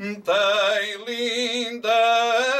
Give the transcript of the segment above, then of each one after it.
tem lindas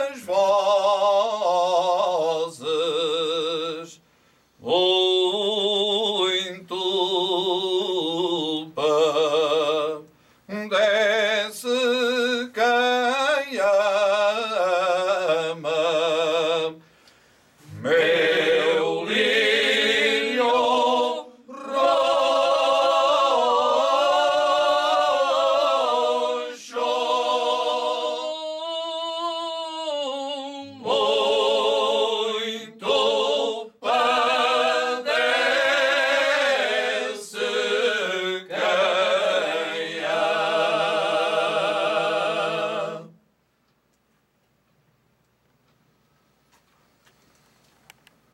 as vozes muito bem.